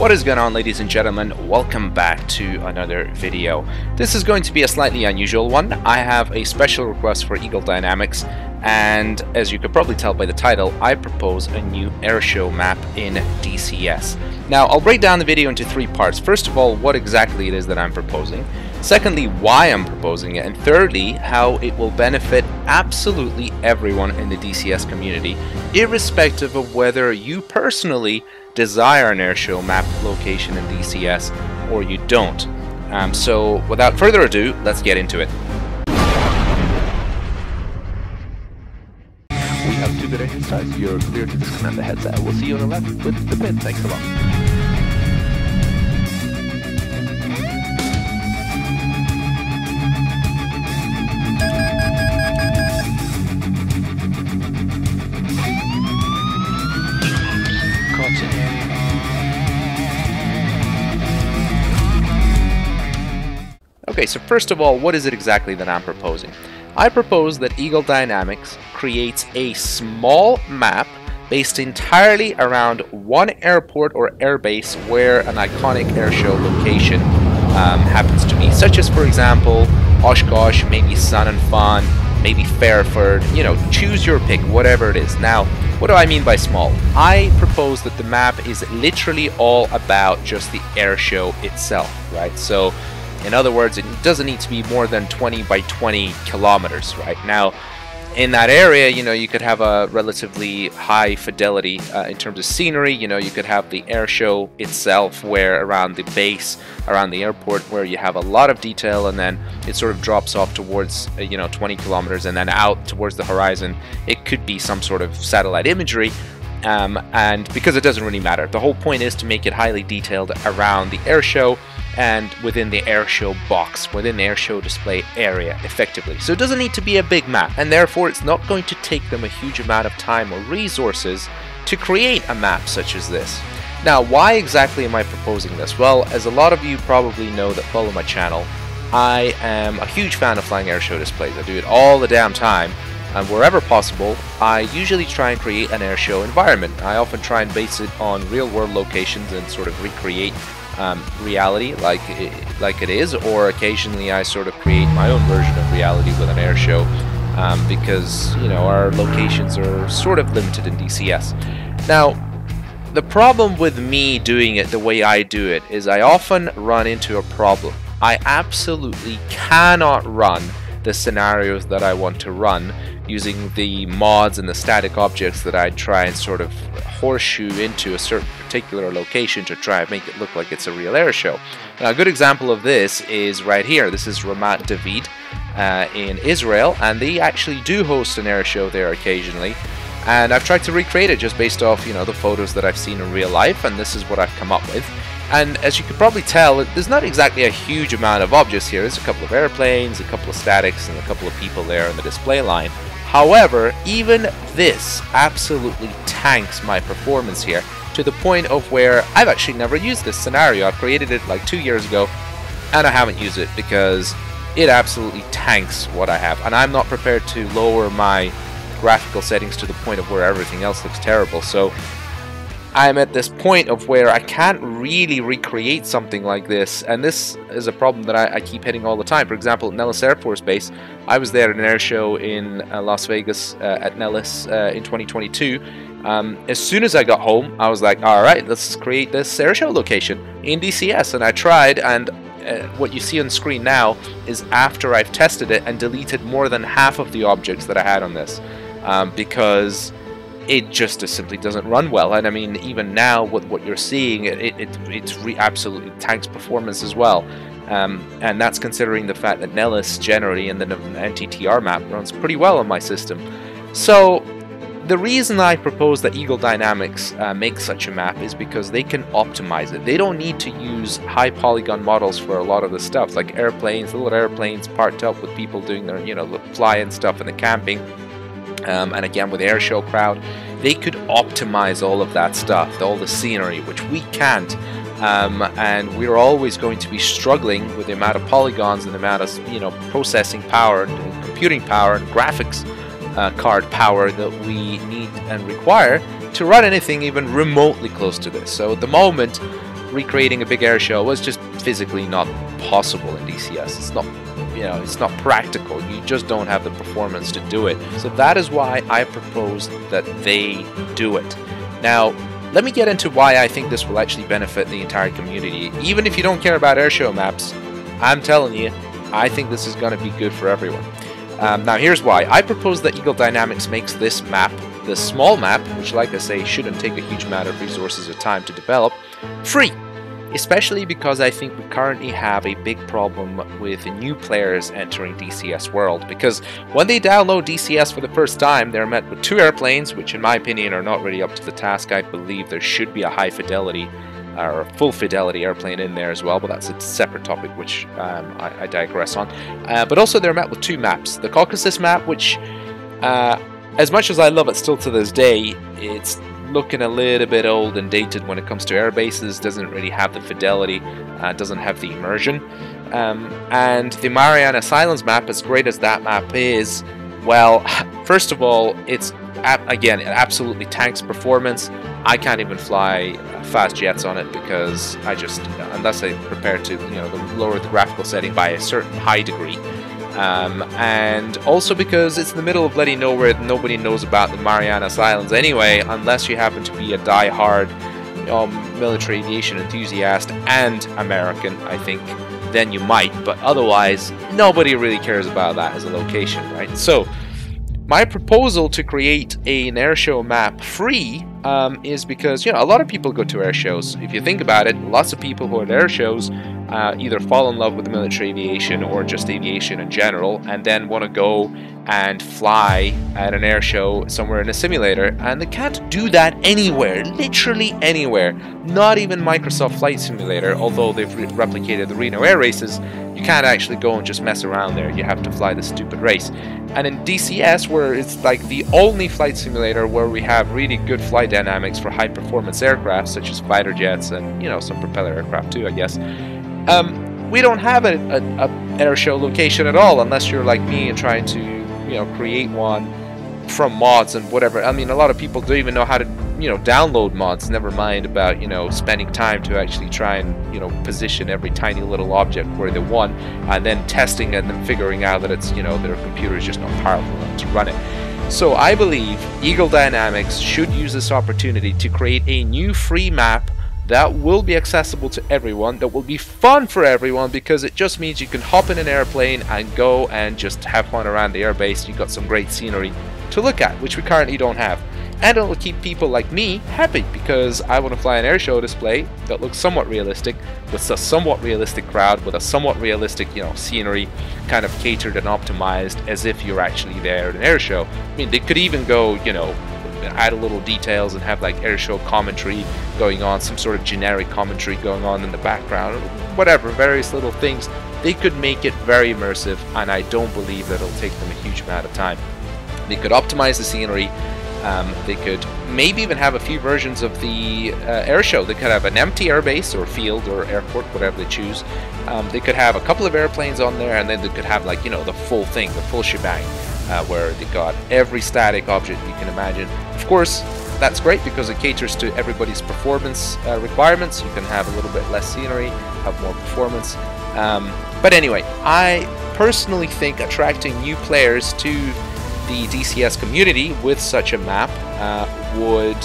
What is going on ladies and gentlemen, welcome back to another video. This is going to be a slightly unusual one. I have a special request for Eagle Dynamics and as you could probably tell by the title, I propose a new airshow map in DCS. Now I'll break down the video into three parts. First of all, what exactly it is that I'm proposing. Secondly, why I'm proposing it. And thirdly, how it will benefit absolutely everyone in the DCS community, irrespective of whether you personally desire an airshow map location in DCS or you don't. Um, so without further ado, let's get into it. We have two engine starts. You're clear to disconnect the headset. We'll see you on the left with the pin. Thanks a lot. Okay, so first of all, what is it exactly that I'm proposing? I propose that Eagle Dynamics creates a small map based entirely around one airport or airbase where an iconic airshow location um, happens to be, such as, for example, Oshkosh, maybe Sun and Fun, maybe Fairford, you know, choose your pick, whatever it is. Now, what do I mean by small? I propose that the map is literally all about just the airshow itself, right? So in other words, it doesn't need to be more than 20 by 20 kilometers, right? Now, in that area, you know, you could have a relatively high fidelity uh, in terms of scenery. You know, you could have the air show itself, where around the base, around the airport, where you have a lot of detail, and then it sort of drops off towards, uh, you know, 20 kilometers, and then out towards the horizon. It could be some sort of satellite imagery, um, and because it doesn't really matter. The whole point is to make it highly detailed around the air show and within the airshow box, within the airshow display area effectively. So it doesn't need to be a big map and therefore it's not going to take them a huge amount of time or resources to create a map such as this. Now why exactly am I proposing this? Well as a lot of you probably know that follow my channel, I am a huge fan of flying airshow displays. I do it all the damn time and wherever possible, I usually try and create an airshow environment. I often try and base it on real world locations and sort of recreate um, reality like it, like it is, or occasionally I sort of create my own version of reality with an airshow um, because you know our locations are sort of limited in DCS. Now, the problem with me doing it the way I do it is I often run into a problem. I absolutely cannot run the scenarios that I want to run using the mods and the static objects that I try and sort of horseshoe into a certain particular location to try and make it look like it's a real air show. Now, a good example of this is right here. This is Ramat David uh, in Israel, and they actually do host an air show there occasionally. And I've tried to recreate it just based off, you know, the photos that I've seen in real life, and this is what I've come up with. And as you can probably tell, there's not exactly a huge amount of objects here. There's a couple of airplanes, a couple of statics, and a couple of people there in the display line. However, even this absolutely tanks my performance here to the point of where I've actually never used this scenario. I've created it like two years ago and I haven't used it because it absolutely tanks what I have and I'm not prepared to lower my graphical settings to the point of where everything else looks terrible. So I'm at this point of where I can't really recreate something like this, and this is a problem that I, I keep hitting all the time. For example, Nellis Air Force Base, I was there at an air show in uh, Las Vegas uh, at Nellis uh, in 2022. Um, as soon as I got home, I was like, all right, let's create this air show location in DCS, and I tried, and uh, what you see on screen now is after I've tested it and deleted more than half of the objects that I had on this, um, because it just simply doesn't run well. And I mean, even now, with what you're seeing, it, it it's re- absolutely tanks performance as well. Um, and that's considering the fact that Nellis generally and the NTTR map runs pretty well on my system. So the reason I propose that Eagle Dynamics uh, make such a map is because they can optimize it. They don't need to use high polygon models for a lot of the stuff, like airplanes, little airplanes parked up with people doing their, you know, the flying stuff and the camping um, and again with Airshow Crowd, they could optimize all of that stuff, all the scenery, which we can't. Um, and we're always going to be struggling with the amount of polygons and the amount of you know processing power and computing power and graphics uh, card power that we need and require to run anything even remotely close to this. So at the moment, recreating a big air show was just physically not possible in DCS. It's not you know, it's not practical. You just don't have the performance to do it. So that is why I propose that they do it. Now, let me get into why I think this will actually benefit the entire community. Even if you don't care about airshow maps, I'm telling you, I think this is going to be good for everyone. Um, now here's why. I propose that Eagle Dynamics makes this map, the small map, which like I say shouldn't take a huge amount of resources or time to develop, free especially because I think we currently have a big problem with new players entering DCS World, because when they download DCS for the first time, they're met with two airplanes, which in my opinion are not really up to the task. I believe there should be a high fidelity or full fidelity airplane in there as well, but that's a separate topic which um, I, I, digress on. Uh, but also they're met with two maps. The Caucasus map, which uh, as much as I love it still to this day, it's looking a little bit old and dated when it comes to air bases, doesn't really have the fidelity, uh, doesn't have the immersion. Um, and the Marianas Islands map, as great as that map is, well, first of all, it's again, it absolutely tanks performance. I can't even fly fast jets on it because I just, unless I prepare to, you know, lower the graphical setting by a certain high degree, um, and also because it's in the middle of bloody nowhere, nobody knows about the Marianas Islands anyway, unless you happen to be a die-hard um, military aviation enthusiast and American, I think, then you might, but otherwise, nobody really cares about that as a location, right? So, my proposal to create an airshow map free um, is because you know a lot of people go to air shows. If you think about it, lots of people who are at air shows uh, either fall in love with military aviation or just aviation in general, and then want to go and fly at an air show somewhere in a simulator, and they can't do that anywhere, literally anywhere. Not even Microsoft Flight Simulator, although they've re replicated the Reno Air Races, you can't actually go and just mess around there. You have to fly the stupid race. And in DCS, where it's like the only flight simulator where we have really good flight dynamics for high performance aircraft, such as fighter jets and, you know, some propeller aircraft too, I guess um, we don't have a, a, a air show location at all unless you're like me and trying to, you know, create one from mods and whatever. I mean, a lot of people don't even know how to, you know, download mods. Never mind about, you know, spending time to actually try and, you know, position every tiny little object where they want, and then testing and then figuring out that it's, you know, their computer is just not powerful enough to run it. So I believe Eagle Dynamics should use this opportunity to create a new free map that will be accessible to everyone, that will be fun for everyone because it just means you can hop in an airplane and go and just have fun around the airbase. You've got some great scenery to look at, which we currently don't have. And it will keep people like me happy because I want to fly an airshow display that looks somewhat realistic, with a somewhat realistic crowd, with a somewhat realistic, you know, scenery kind of catered and optimized as if you're actually there at an airshow. I mean, they could even go, you know, add a little details and have like airshow commentary going on, some sort of generic commentary going on in the background, whatever, various little things. They could make it very immersive, and I don't believe that it'll take them a huge amount of time. They could optimize the scenery. Um, they could maybe even have a few versions of the uh, air show. They could have an empty airbase or field or airport, whatever they choose. Um, they could have a couple of airplanes on there, and then they could have like you know the full thing, the full shebang uh, where they got every static object you can imagine. Of course, that's great because it caters to everybody's performance uh, requirements. You can have a little bit less scenery, have more performance. Um, but anyway, I personally think attracting new players to the DCS community with such a map uh, would,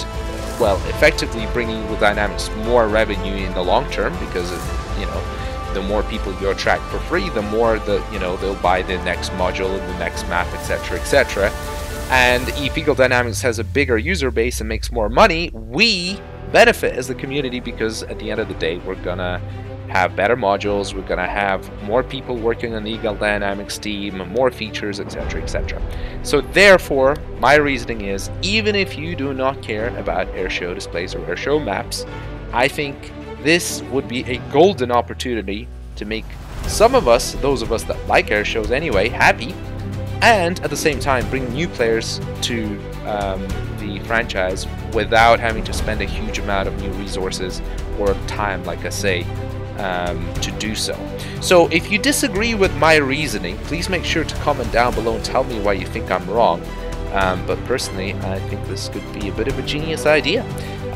well, effectively bring Eagle Dynamics more revenue in the long term because, you know, the more people you attract for free, the more the you know they'll buy the next module the next map, etc., etc. And if Eagle Dynamics has a bigger user base and makes more money, we benefit as the community because at the end of the day, we're gonna have better modules, we're gonna have more people working on the Eagle Dynamics team, more features, etc., etc. So therefore, my reasoning is, even if you do not care about airshow displays or airshow maps, I think this would be a golden opportunity to make some of us, those of us that like air shows anyway, happy, and at the same time bring new players to um, the franchise without having to spend a huge amount of new resources or time, like I say, um, to do so. So if you disagree with my reasoning, please make sure to comment down below and tell me why you think I'm wrong. Um, but personally, I think this could be a bit of a genius idea.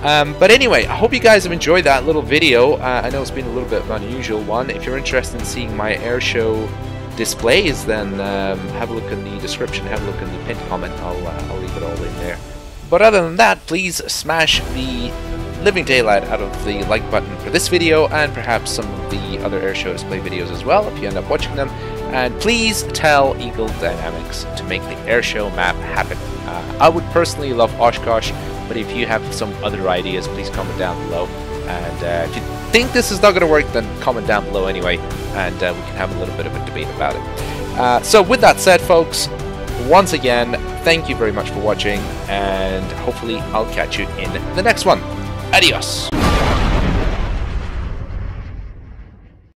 Um, but anyway, I hope you guys have enjoyed that little video. Uh, I know it's been a little bit of an unusual one. If you're interested in seeing my airshow displays, then um, have a look in the description, have a look in the pinned comment. I'll, uh, I'll leave it all in there. But other than that, please smash the living daylight out of the like button for this video and perhaps some of the other airshow display videos as well if you end up watching them. And please tell Eagle Dynamics to make the airshow map happen. Uh, I would personally love Oshkosh, but if you have some other ideas, please comment down below. And uh, if you think this is not going to work, then comment down below anyway, and uh, we can have a little bit of a debate about it. Uh, so with that said, folks, once again, thank you very much for watching, and hopefully I'll catch you in the next one. Adios!